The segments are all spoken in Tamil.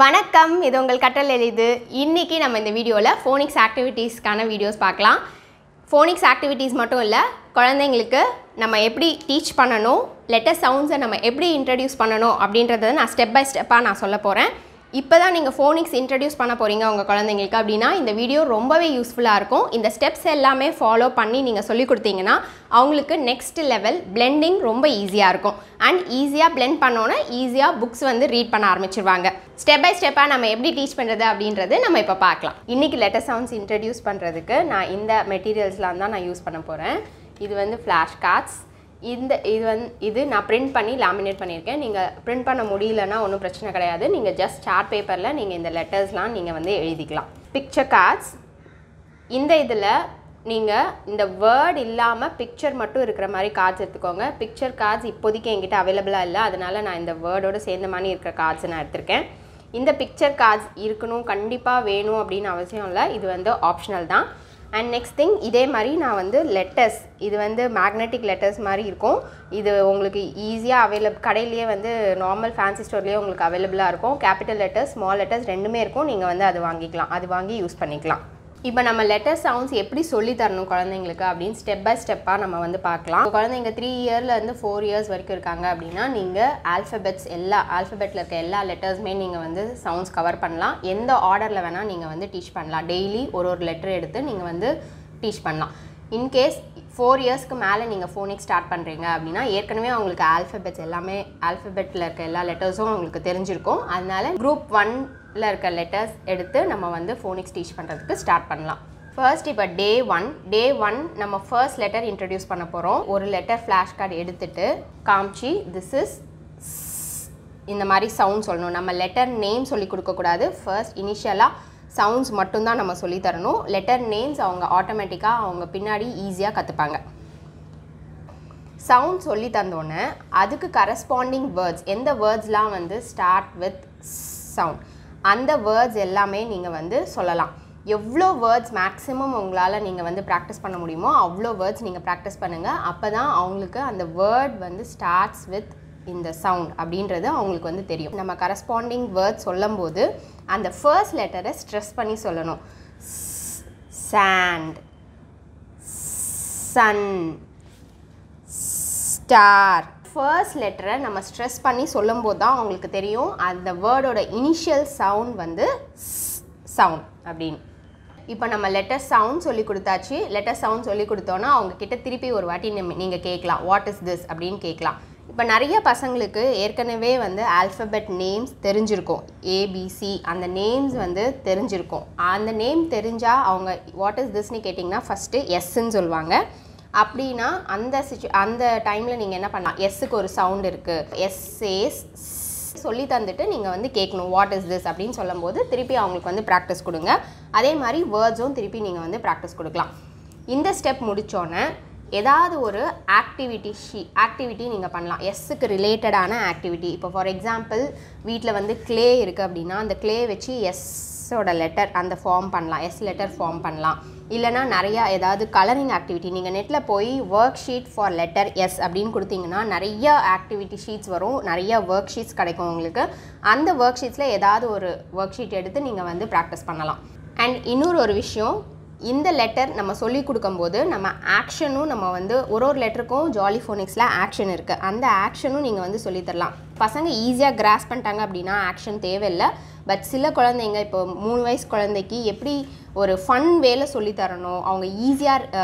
வணக்கம். இது உங்கள் கட்டல் எழுது இன்றைக்கி நம்ம இந்த வீடியோவில் ஃபோனிக்ஸ் ஆக்டிவிட்டீஸ்க்கான வீடியோஸ் பார்க்கலாம். ஃபோனிக்ஸ் ஆக்டிவிட்டீஸ் மட்டும் இல்லை குழந்தைங்களுக்கு நம்ம எப்படி டீச் பண்ணணும் லெட்டர் சவுண்ட்ஸை நம்ம எப்படி இன்ட்ரடியூஸ் பண்ணணும் அப்படின்றத நான் ஸ்டெப் பை ஸ்டெப்பாக நான் சொல்ல போகிறேன் இப்போ தான் நீங்கள் ஃபோனிக்ஸ் இன்ட்ரடியூஸ் பண்ண போகிறீங்க உங்கள் குழந்தைங்களுக்கு அப்படின்னா இந்த வீடியோ ரொம்பவே யூஸ்ஃபுல்லாக இருக்கும். இந்த ஸ்டெப்ஸ் எல்லாமே ஃபாலோ பண்ணி நீங்கள் சொல்லி கொடுத்தீங்கன்னா அவங்களுக்கு நெக்ஸ்ட் லெவல் பிளெண்டிங் ரொம்ப ஈஸியாக இருக்கும். அண்ட் ஈஸியாக பிளெண்ட் பண்ணோன்னே ஈஸியாக புக்ஸ் வந்து ரீட் பண்ண ஆரம்பிச்சிருவாங்க. ஸ்டெப் பை ஸ்டெப்பாக நம்ம எப்படி டீச் பண்ணுறது அப்படின்றது நம்ம இப்போ பார்க்கலாம். இன்றைக்கி லெட்டர் சவுண்ட்ஸ் இன்ட்ரடியூஸ் பண்ணுறதுக்கு நான் இந்த மெட்டீரியல்ஸ்லாம் தான் நான் யூஸ் பண்ண போகிறேன் இது வந்து ஃப்ளாஷ் கார்ட்ஸ் இந்த இது வந்து இது நான் பிரிண்ட் பண்ணி லேமினேட் பண்ணியிருக்கேன். நீங்கள் பிரிண்ட் பண்ண முடியலன்னா ஒன்றும் பிரச்சனை கிடையாது. நீங்கள் ஜஸ்ட் சார்ட் பேப்பரில் நீங்கள் இந்த லெட்டர்ஸ்லாம் நீங்கள் வந்து எழுதிக்கலாம். பிக்சர் கார்ட்ஸ் இந்த இதில் நீங்கள் இந்த வேர்ட் இல்லாமல் பிக்சர் மட்டும் இருக்கிற மாதிரி கார்ட்ஸ் எடுத்துக்கோங்க. பிக்சர் கார்ட்ஸ் இப்போதைக்கு என்கிட்ட அவைலபிளாக இல்லை. அதனால் நான் இந்த வேர்டோடு சேர்ந்த மாதிரி இருக்கிற கார்ட்ஸ் நான் எடுத்திருக்கேன். இந்த பிக்சர் கார்ட்ஸ் இருக்கணும் கண்டிப்பாக வேணும் அப்படின்னு அவசியம் இல்லை. இது வந்து ஆப்ஷனல் தான். அண்ட் நெக்ஸ்ட் திங் இதே மாதிரி நான் வந்து லெட்டர்ஸ் இது வந்து மேக்னெட்டிக் லெட்டர்ஸ் மாதிரி இருக்கும். இது உங்களுக்கு ஈஸியாக அவைலபிள் கடையிலேயே வந்து நார்மல் ஃபேன்சி ஸ்டோர்லேயே உங்களுக்கு அவைலபிளாக இருக்கும். கேபிட்டல் லெட்டர்ஸ் ஸ்மால் லெட்டர்ஸ் ரெண்டுமே இருக்கும். நீங்கள் வந்து அது வாங்கிக்கலாம். அது வாங்கி யூஸ் பண்ணிக்கலாம். இப்போ நம்ம லெட்டர் சவுண்ட்ஸ் எப்படி சொல்லி தரணும் குழந்தைங்களுக்கு அப்படின்னு ஸ்டெப் பை ஸ்டெப்பாக நம்ம வந்து பார்க்கலாம். குழந்தைங்க த்ரீ இயர்லேருந்து ஃபோர் இயர்ஸ் வரைக்கும் இருக்காங்க அப்படின்னா நீங்கள் ஆல்ஃபபெட்ஸ் எல்லா ஆல்ஃபபெட்டில் இருக்க எல்லா லெட்டர்ஸுமே நீங்கள் வந்து சவுண்ட்ஸ் கவர் பண்ணலாம். எந்த ஆர்டரில் வேணால் நீங்கள் வந்து டீச் பண்ணலாம். டெய்லி ஒரு ஒரு லெட்டர் எடுத்து நீங்கள் வந்து டீச் பண்ணலாம். இன்கேஸ் ஃபோர் இயர்ஸ்க்கு மேலே நீங்கள் ஃபோனிக் ஸ்டார்ட் பண்ணுறீங்க அப்படின்னா ஏற்கனவே அவங்களுக்கு ஆல்ஃபபெட்ஸ் எல்லாமே ஆல்ஃபபெட்டில் இருக்க எல்லா லெட்டர்ஸும் அவங்களுக்கு தெரிஞ்சிருக்கும். அதனால குரூப் ஒன் ல இருக்க லெட்டர்ஸ் எடுத்து நம்ம வந்து ஃபோனிக்ஸ் டீச் பண்ணுறதுக்கு ஸ்டார்ட் பண்ணலாம். ஃபர்ஸ்ட் இப்போ டே ஒன் டே ஒன் நம்ம ஃபர்ஸ்ட் லெட்டர் இன்ட்ரடியூஸ் பண்ண போகிறோம் ஒரு லெட்டர் ஃப்ளாஷ் கார்டு எடுத்துட்டு காமிச்சி திஸ் இஸ் இந்த மாதிரி சவுண்ட் சொல்லணும். நம்ம லெட்டர் நேம் சொல்லி கொடுக்கக்கூடாது ஃபர்ஸ்ட் இனிஷியலாக சவுண்ட்ஸ் மட்டும்தான் நம்ம சொல்லி தரணும். லெட்டர் நேம்ஸ் அவங்க ஆட்டோமேட்டிக்காக அவங்க பின்னாடி ஈஸியாக கற்றுப்பாங்க சவுண்ட் சொல்லி தந்தோன்னே அதுக்கு கரஸ்பாண்டிங் வேர்ட்ஸ் எந்த வேர்ட்ஸ்லாம் வந்து ஸ்டார்ட் வித் சவுண்ட் அந்த வேர்ட்ஸ் எல்லாமே நீங்கள் வந்து சொல்லலாம். எவ்வளோ வேர்ட்ஸ் மேக்ஸிமம் உங்களால் நீங்கள் வந்து ப்ராக்டிஸ் பண்ண முடியுமோ அவ்வளோ வேர்ட்ஸ் நீங்கள் ப்ராக்டிஸ் பண்ணுங்கள் அப்போ தான் அவங்களுக்கு அந்த வேர்ட் வந்து ஸ்டார்ட்ஸ் வித் இந்த சவுண்ட் அப்படின்றது அவங்களுக்கு வந்து தெரியும். நம்ம கரஸ்பாண்டிங் வேர்ட் சொல்லும்போது அந்த ஃபர்ஸ்ட் லெட்டரை ஸ்ட்ரெஸ் பண்ணி சொல்லணும். சாண்ட் சன் ஸ்டார் ஃபர்ஸ்ட் லெட்டரை நம்ம ஸ்ட்ரெஸ் பண்ணி சொல்லும்போது தான் அவங்களுக்கு தெரியும். அந்த வேர்டோட இனிஷியல் சவுண்ட் வந்து சவுண்ட் அப்படின்னு. இப்போ நம்ம லெட்டர் சவுண்ட் சொல்லி கொடுத்தாச்சு. லெட்டர் சவுண்ட் சொல்லி கொடுத்தோன்னா அவங்க கிட்ட திருப்பி ஒரு வாட்டி நீங்கள் கேட்கலாம். வாட் இஸ் திஸ் அப்படின்னு கேட்கலாம். இப்போ நிறைய பசங்களுக்கு ஏற்கனவே வந்து ஆல்ஃபபெட் நேம்ஸ் தெரிஞ்சிருக்கும். ஏபிசி அந்த நேம்ஸ் வந்து தெரிஞ்சிருக்கும். அந்த நேம் தெரிஞ்சால் அவங்க வாட் இஸ் திஸ்னு கேட்டிங்கன்னா ஃபஸ்ட்டு எஸ்ன்னு சொல்லுவாங்க. அப்படின்னா அந்த சிச்சு அந்த டைமில் நீங்கள் என்ன பண்ணலாம்? எஸ்ஸுக்கு ஒரு சவுண்ட் இருக்குது எஸ் ஏஸ் சொல்லி தந்துட்டு நீங்கள் வந்து கேட்கணும். வாட் இஸ் திஸ் அப்படின்னு சொல்லும்போது திருப்பி அவங்களுக்கு வந்து ப்ராக்டிஸ் கொடுங்க. அதே மாதிரி வேர்ட்ஸும் திருப்பி நீங்கள் வந்து ப்ராக்டிஸ் கொடுக்கலாம். இந்த ஸ்டெப் முடித்தோன்னே ஏதாவது ஒரு ஆக்டிவிட்டி ஷீ ஆக்டிவிட்டி நீங்கள் பண்ணலாம். எஸ்ஸுக்கு ரிலேட்டடான ஆக்டிவிட்டி இப்போ ஃபார் எக்ஸாம்பிள் வீட்டில் வந்து க்ளே இருக்குது அப்படின்னா அந்த க்ளே வச்சு எஸ் எஸ்ஸோட லெட்டர் அந்த ஃபார்ம் பண்ணலாம். எஸ் லெட்டர் ஃபார்ம் பண்ணலாம். இல்லைனா நிறையா ஏதாவது கலரிங் ஆக்டிவிட்டி நீங்கள் நெட்டில் போய் worksheet for letter S அப்படின்னு கொடுத்தீங்கன்னா நிறைய ஆக்டிவிட்டி ஷீட்ஸ் வரும். நிறைய ஒர்க் ஷீட்ஸ் கிடைக்கும் உங்களுக்கு. அந்த ஒர்க் ஷீட்ஸில் ஏதாவது ஒரு ஒர்க் ஷீட் எடுத்து நீங்கள் வந்து ப்ராக்டிஸ் பண்ணலாம். அண்ட் இன்னொரு ஒரு விஷயம் இந்த லெட்டர் நம்ம சொல்லிக் கொடுக்கும்போது நம்ம ஆக்ஷனும் நம்ம வந்து ஒரு ஒரு லெட்டருக்கும் ஜாலி ஃபோனிக்ஸில் ஆக்ஷன் இருக்குது அந்த ஆக்ஷனும் நீங்கள் வந்து சொல்லித்தரலாம் பசங்க ஈஸியாக கிராஸ் பண்ணிட்டாங்க அப்படின்னா ஆக்ஷன் தேவையில்லை. பட் சில குழந்தைங்க இப்போ மூணு வயசு குழந்தைக்கு எப்படி ஒரு ஃபன் வேலை சொல்லி தரணும் அவங்க ஈஸியாக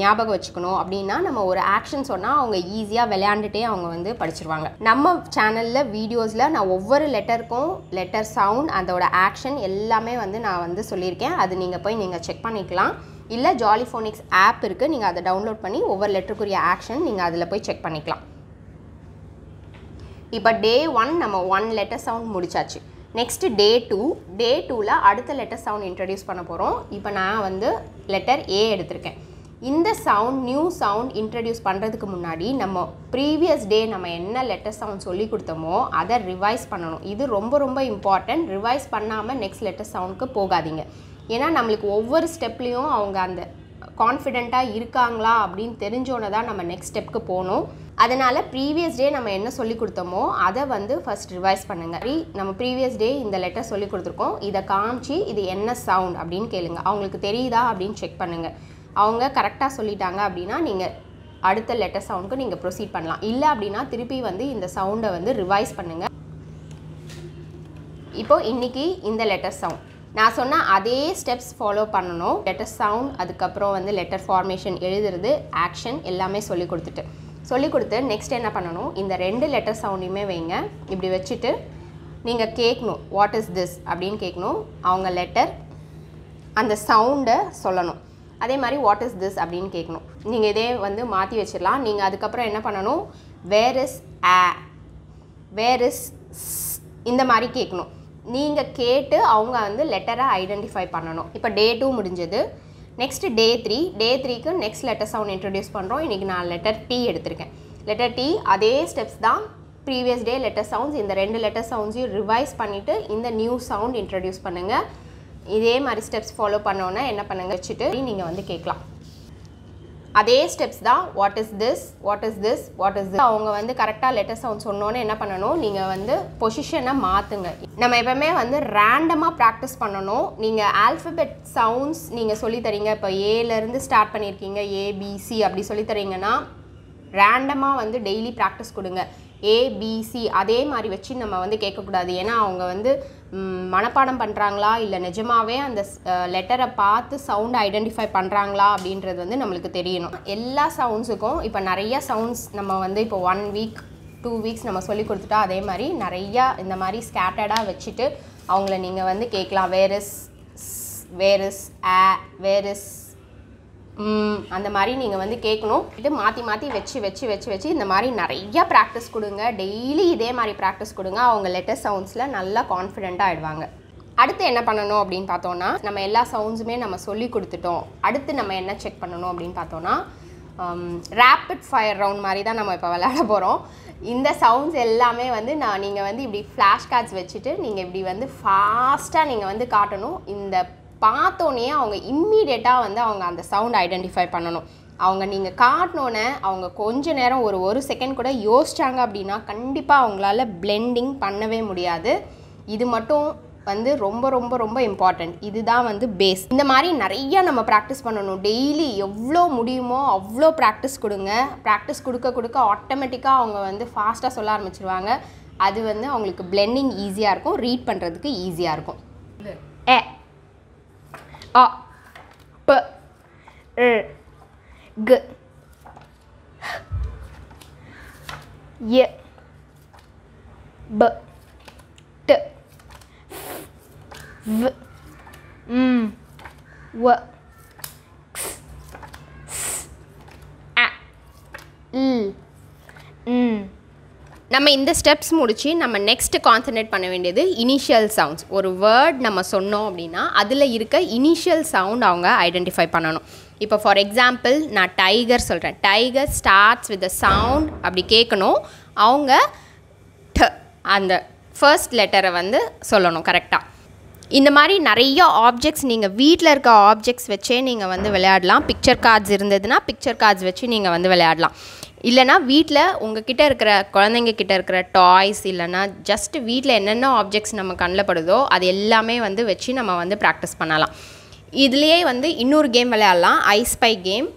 ஞாபகம் வச்சுக்கணும் அப்படின்னா நம்ம ஒரு ஆக்ஷன் சொன்னால் அவங்க ஈஸியாக விளையாண்டுட்டே அவங்க வந்து படிச்சிருவாங்க. நம்ம சேனலில் வீடியோஸில் நான் ஒவ்வொரு லெட்டருக்கும் லெட்டர் சவுண்ட் அதோட ஆக்ஷன் எல்லாமே வந்து நான் வந்து சொல்லியிருக்கேன். அது நீங்கள் போய் நீங்கள் செக் பண்ணிக்கலாம். இல்லை ஜாலிஃபோனிக்ஸ் ஆப் இருக்குது நீங்கள் அதை டவுன்லோட் பண்ணி ஒவ்வொரு லெட்டருக்குரிய ஆக்ஷன் நீங்கள் அதில் போய் செக் பண்ணிக்கலாம். இப்போ டே ஒன் நம்ம ஒன் லெட்டர் சவுண்ட் முடிச்சாச்சு. நெக்ஸ்ட்டு டே டூ டே டூவில் அடுத்த லெட்டர் சவுண்ட் இன்ட்ரடியூஸ் பண்ண போகிறோம் இப்போ நான் வந்து லெட்டர் ஏ எடுத்திருக்கேன். இந்த சவுண்ட் நியூ சவுண்ட் இன்ட்ரடியூஸ் பண்ணுறதுக்கு முன்னாடி நம்ம ப்ரீவியஸ் டே நம்ம என்ன லெட்டர் சவுண்ட் சொல்லி கொடுத்தோமோ அதை ரிவைஸ் பண்ணணும். இது ரொம்ப ரொம்ப இம்பார்ட்டன்ட் ரிவைஸ் பண்ணாமல் நெக்ஸ்ட் லெட்டர் சவுண்டுக்கு போகாதீங்க. ஏன்னா நம்மளுக்கு ஒவ்வொரு ஸ்டெப்லேயும் அவங்க அந்த கான்ஃபிடெண்ட்டாக இருக்காங்களா அப்படின்னு தெரிஞ்சோன்னே தான் நம்ம நெக்ஸ்ட் ஸ்டெப்க்கு போகணும். அதனால் ப்ரீவியஸ் டே நம்ம என்ன சொல்லி கொடுத்தோமோ அதை வந்து ஃபர்ஸ்ட் ரிவைஸ் பண்ணுங்கள் நம்ம ப்ரீவியஸ் டே இந்த லெட்டர் சொல்லி கொடுத்துருக்கோம். இதை காமிச்சு இது என்ன சவுண்ட் அப்படின்னு கேளுங்க. அவங்களுக்கு தெரியுதா அப்படின்னு செக் பண்ணுங்கள் அவங்க கரெக்டாக சொல்லிட்டாங்க அப்படின்னா நீங்கள் அடுத்த லெட்டர் சவுண்டுக்கு நீங்கள் ப்ரொசீட் பண்ணலாம். இல்லை அப்படின்னா திருப்பி வந்து இந்த சவுண்டை வந்து ரிவைஸ் பண்ணுங்கள் இப்போ இன்றைக்கி இந்த லெட்டர் சவுண்ட் நான் சொன்ன அதே ஸ்டெப்ஸ் ஃபாலோ பண்ணணும். லெட்டர் சவுண்ட் அதுக்கப்புறம் வந்து லெட்டர் ஃபார்மேஷன் எழுதுறது ஆக்ஷன் எல்லாமே சொல்லி கொடுத்துட்டு. சொல்லி கொடுத்து நெக்ஸ்ட் என்ன பண்ணணும்? இந்த ரெண்டு லெட்டர் சவுண்டையுமே வைங்க. இப்படி வச்சுட்டு நீங்கள் கேட்கணும் வாட் இஸ் திஸ் அப்படின்னு கேட்கணும். அவங்க லெட்டர் அந்த சவுண்டை சொல்லணும். அதே மாதிரி வாட் இஸ் திஸ் அப்படின்னு கேட்கணும். நீங்கள் இதே வந்து மாற்றி வச்சிடலாம். நீங்கள் அதுக்கப்புறம் என்ன பண்ணணும்? வேர் இஸ் ஆ வேர் இஸ் இந்த மாதிரி கேட்கணும். நீங்கள் கேட்டு அவங்க வந்து லெட்டரை ஐடென்டிஃபை பண்ணணும். இப்போ டே டூ முடிஞ்சது. நெக்ஸ்ட்டு டே த்ரீ டே த்ரீக்கு நெக்ஸ்ட் லெட்டர் சவுண்ட் இன்ட்ரடியூஸ் பண்ணுறோம் இன்றைக்கி நான் லெட்டர் டி எடுத்திருக்கேன். லெட்டர் டி அதே ஸ்டெப்ஸ் தான் ப்ரீவியஸ் டே லெட்டர் சவுண்ட்ஸ் இந்த ரெண்டு லெட்டர் சவுண்ட்ஸையும் ரிவைஸ் பண்ணிவிட்டு இந்த நியூ சவுண்ட் இன்ட்ரடியூஸ் பண்ணுங்கள் இதே மாதிரி ஸ்டெப்ஸ் ஃபாலோ பண்ணோன்னே என்ன பண்ணுங்க? வச்சுட்டு நீங்கள் வந்து கேட்கலாம். அதே ஸ்டெப்ஸ் தான் what is this what is this what is அவங்க வந்து கரெக்டாக லெட்டர் சவுண்ட் சொன்னோன்னே என்ன பண்ணணும்? நீங்கள் வந்து பொசிஷனை மாற்றுங்க நம்ம எப்பவுமே வந்து ரேண்டமாக ப்ராக்டிஸ் பண்ணணும். நீங்கள் ஆல்ஃபபெட் சவுண்ட்ஸ் நீங்கள் சொல்லித்தரீங்க இப்போ ஏலேருந்து ஸ்டார்ட் பண்ணியிருக்கீங்க ஏபிசி அப்படி சொல்லித்தரீங்கன்னா ரேண்டமாக வந்து டெய்லி ப்ராக்டிஸ் கொடுங்க. ஏபிசி அதே மாதிரி வச்சு நம்ம வந்து கேட்கக்கூடாது. ஏன்னா அவங்க வந்து மனப்பாடம் பண்ணுறாங்களா இல்லை நிஜமாகவே அந்த லெட்டரை பார்த்து சவுண்ட் ஐடென்டிஃபை பண்ணுறாங்களா அப்படின்றது வந்து நம்மளுக்கு தெரியணும். எல்லா சவுண்ட்ஸுக்கும் இப்போ நிறைய சவுண்ட்ஸ் நம்ம வந்து இப்போ ஒன் வீக் டூ வீக்ஸ் நம்ம சொல்லி கொடுத்துட்டா அதே மாதிரி நிறையா இந்த மாதிரி ஸ்கேட்டர்டாக வச்சுட்டு அவங்கள நீங்கள் வந்து கேட்கலாம். Where's where's ah where is அந்த மாதிரி நீங்கள் வந்து கேட்கணும் இது மாற்றி மாற்றி வச்சு வச்சு வச்சு வச்சு இந்த மாதிரி நிறையா ப்ராக்டிஸ் கொடுங்க. டெய்லி இதே மாதிரி ப்ராக்டிஸ் கொடுங்க. அவங்க லெட்டர் சவுண்ட்ஸில் நல்லா கான்ஃபிடெண்ட்டாக ஆகிடுவாங்க அடுத்து என்ன பண்ணணும் அப்படின்னு பார்த்தோன்னா நம்ம எல்லா சவுண்ட்ஸுமே நம்ம சொல்லி கொடுத்துட்டோம். அடுத்து நம்ம என்ன செக் பண்ணணும் அப்படின்னு பார்த்தோன்னா ரேப்பிட் ஃபயர் ரவுண்ட் மாதிரி தான் நம்ம இப்போ விளையாட போகிறோம் இந்த சவுண்ட்ஸ் எல்லாமே வந்து நான் நீங்கள் வந்து இப்படி ஃப்ளாஷ் கார்ட்ஸ் வச்சுட்டு நீங்கள் இப்படி வந்து ஃபாஸ்ட்டாக நீங்கள் வந்து காட்டணும். இந்த பார்த்தோன்னே அவங்க இம்மீடியட்டாக வந்து அவங்க அந்த சவுண்ட் ஐடென்டிஃபை பண்ணணும். அவங்க நீங்கள் காட்டினோன்னே அவங்க கொஞ்ச நேரம் ஒரு ஒரு செகண்ட் கூட யோசிச்சாங்க அப்படின்னா கண்டிப்பாக அவங்களால பிளெண்டிங் பண்ணவே முடியாது. இது மட்டும் வந்து ரொம்ப ரொம்ப ரொம்ப இம்பார்ட்டண்ட் இதுதான் வந்து பேஸ் இந்த மாதிரி நிறைய நம்ம ப்ராக்டிஸ் பண்ணணும். டெய்லி எவ்வளோ முடியுமோ அவ்வளோ ப்ராக்டிஸ் கொடுங்க. ப்ராக்டிஸ் கொடுக்க கொடுக்க ஆட்டோமேட்டிக்காக அவங்க வந்து ஃபாஸ்ட்டாக சொல்ல ஆரம்பிச்சிருவாங்க. அது வந்து அவங்களுக்கு பிளெண்டிங் ஈஸியாக இருக்கும். ரீட் பண்ணுறதுக்கு ஈஸியாக இருக்கும். ஏ A, b r g. Y b. T. F. V. M. W. X. S. A. L. N. நம்ம இந்த ஸ்டெப்ஸ் முடித்து நம்ம நெக்ஸ்ட் கான்சன்ட்ரேட் பண்ண வேண்டியது இனிஷியல் சவுண்ட்ஸ் ஒரு வேர்ட் நம்ம சொன்னோம் அப்படின்னா அதில் இருக்க இனிஷியல் சவுண்ட் அவங்க ஐடென்டிஃபை பண்ணணும். இப்போ ஃபார் எக்ஸாம்பிள் நான் டைகர் சொல்கிறேன் tiger starts with the sound அப்படி கேட்கணும் அவங்க ட அந்த ஃபர்ஸ்ட் லெட்டரை வந்து சொல்லணும் கரெக்டாக இந்த மாதிரி நிறைய ஆப்ஜெக்ட்ஸ் நீங்கள் வீட்டில் இருக்க ஆப்ஜெக்ட்ஸ் வச்சே நீங்கள் வந்து விளையாடலாம். பிக்சர் கார்ட்ஸ் இருந்ததுன்னா பிக்சர் கார்ட்ஸ் வச்சு நீங்கள் வந்து விளையாடலாம். இல்லைனா வீட்டில் உங்ககிட்ட இருக்கிற குழந்தைங்க கிட்ட இருக்கிற டாய்ஸ் இல்லைனா ஜஸ்ட் வீட்டில் என்னென்ன ஆப்ஜெக்ட்ஸ் நம்ம கண்ணில் படுதோ அது எல்லாமே வந்து வச்சு நம்ம வந்து ப்ராக்டிஸ் பண்ணலாம். இதுலேயே வந்து இன்னொரு கேம் விளையாடலாம். ஐ ஸ்பை கேம்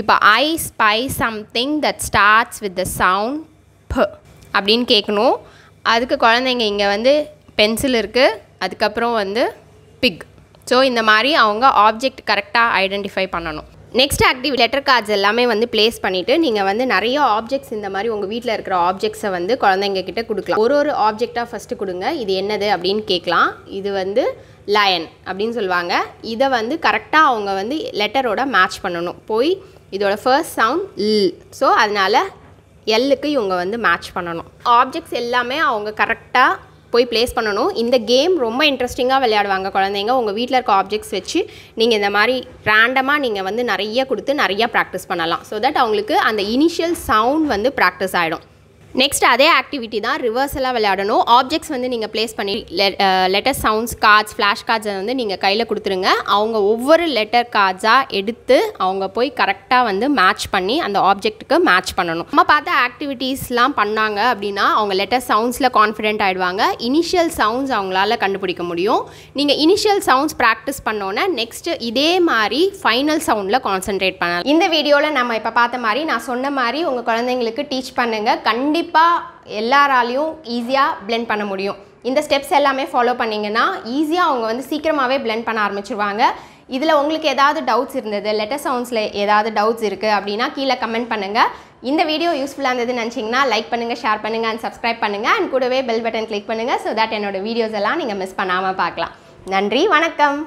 இப்போ I spy something that starts with the sound ப அப்படின்னு கேட்கணும். அதுக்கு குழந்தைங்க இங்கே வந்து பென்சில் இருக்குது அதுக்கப்புறம் வந்து பிக் ஸோ இந்த மாதிரி அவங்க ஆப்ஜெக்ட் கரெக்டாக ஐடென்டிஃபை பண்ணணும். நெக்ஸ்ட் ஆக்டிவ் லெட்டர் கார்ட்ஸ் எல்லாமே வந்து ப்ளேஸ் பண்ணிவிட்டு நீங்கள் வந்து நிறைய ஆப்ஜெக்ட்ஸ் இந்த மாதிரி உங்கள் வீட்டில் இருக்கிற ஆப்ஜெக்ட்ஸை வந்து குழந்தைங்க கிட்ட கொடுக்கலாம். ஒரு ஒரு ஆப்ஜெக்டாக ஃபஸ்ட்டு கொடுங்க. இது என்னது அப்படின்னு கேட்கலாம். இது வந்து லயன் அப்படின்னு சொல்லுவாங்க. இதை வந்து கரெக்டாக அவங்க வந்து லெட்டரோட மேட்ச் பண்ணணும். போய் இதோட ஃபர்ஸ்ட் சவுண்ட் ல். ஸோ அதனால் எல்லுக்கு இவங்க வந்து மேட்ச் பண்ணணும். ஆப்ஜெக்ட்ஸ் எல்லாமே அவங்க கரெக்டாக போய் ப்ளேஸ் பண்ணணும். இந்த கேம் ரொம்ப இன்ட்ரெஸ்டிங்காக விளையாடுவாங்க குழந்தைங்க. உங்கள் வீட்டில் இருக்க ஆப்ஜெக்ட்ஸ் வச்சு நீங்கள் இந்த மாதிரி ரேண்டமாக நீங்கள் வந்து நிறைய கொடுத்து நிறையா ப்ராக்டிஸ் பண்ணலாம். ஸோ தட் அவங்களுக்கு அந்த இனிஷியல் சவுண்ட் வந்து ப்ராக்டிஸ் ஆகிடும் நெக்ஸ்ட் அதே ஆக்டிவிட்டி தான் ரிவர்ஸலாக விளையாடணும். ஆப்ஜெக்ட்ஸ் வந்து நீங்கள் ப்ளேஸ் பண்ணி லெட்டர் சவுண்ட்ஸ் கார்ட்ஸ் ஃப்ளாஷ் கார்ட்ஸை வந்து நீங்கள் கையில் கொடுத்துருங்க. அவங்க ஒவ்வொரு லெட்டர் கார்ட்ஸாக எடுத்து அவங்க போய் கரெக்டாக வந்து மேட்ச் பண்ணி அந்த ஆப்ஜெக்ட்டுக்கு மேட்ச் பண்ணணும். நம்ம பார்த்த ஆக்டிவிட்டீஸ்லாம் பண்ணாங்க அப்படின்னா அவங்க லெட்டர் சவுண்ட்ஸில் கான்ஃபிடென்ட் ஆகிடுவாங்க இனிஷியல் சவுண்ட்ஸ் அவங்களால கண்டுபிடிக்க முடியும். நீங்கள் இனிஷியல் சவுண்ட்ஸ் ப்ராக்டிஸ் பண்ணோன்னே நெக்ஸ்ட்டு இதே மாதிரி ஃபைனல் சவுண்டில் கான்சென்ட்ரேட் பண்ணலாம். இந்த வீடியோவில் நம்ம இப்போ பார்த்த மாதிரி நான் சொன்ன மாதிரி உங்கள் குழந்தைங்களுக்கு டீச் பண்ணுங்கள் கண்டிப்பாக கண்டிப்பாக எல்லாராலையும் ஈஸியாக பிளெண்ட் பண்ண முடியும். இந்த ஸ்டெப்ஸ் எல்லாமே ஃபாலோ பண்ணிங்கன்னா ஈஸியாக அவங்க வந்து சீக்கிரமாகவே பிளெண்ட் பண்ண ஆரம்பிச்சிருவாங்க. இதில் உங்களுக்கு ஏதாவது டவுட்ஸ் இருந்தது லெட்டர் சவுண்ட்ஸில் ஏதாவது டவுட்ஸ் இருக்குது அப்படின்னா கீழே கமெண்ட் பண்ணுங்கள் இந்த வீடியோ யூஸ்ஃபுல்லாக இருந்ததுன்னு நினச்சிங்கன்னா லைக் பண்ணுங்கள் ஷேர் பண்ணுங்கள் அண்ட் சப்ஸ்கிரைப் பண்ணுங்கள் அண்ட் கூடவே பெல் பட்டன் கிளிக் பண்ணுங்கள் ஸோ தட் என்னோட வீடியோஸ் எல்லாம் நீங்கள் மிஸ் பண்ணாமல் பார்க்கலாம். நன்றி வணக்கம்.